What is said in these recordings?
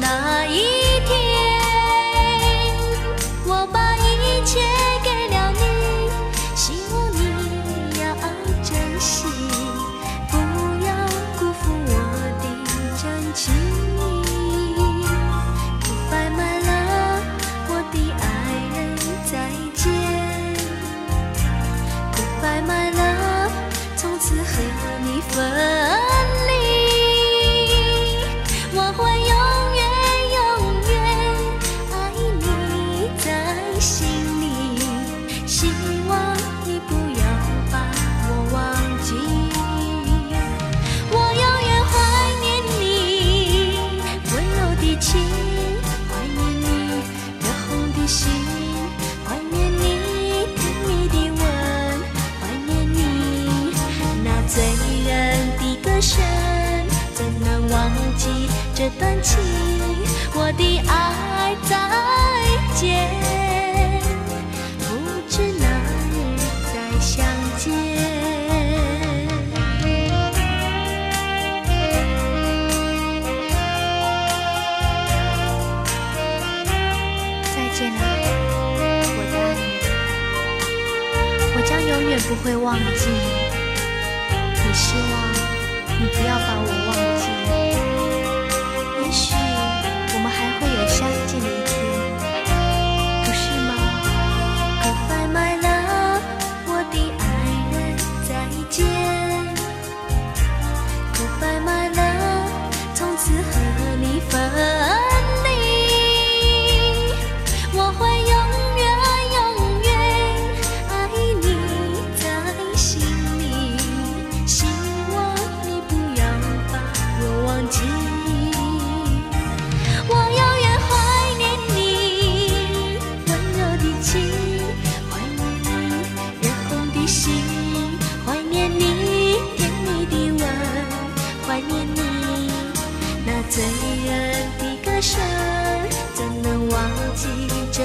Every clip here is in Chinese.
not 这段情我的爱再见不知哪日再相见再见了。我的爱人我将永远不会忘记你。希望你不要把我忘记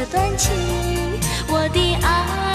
一段情，我的爱。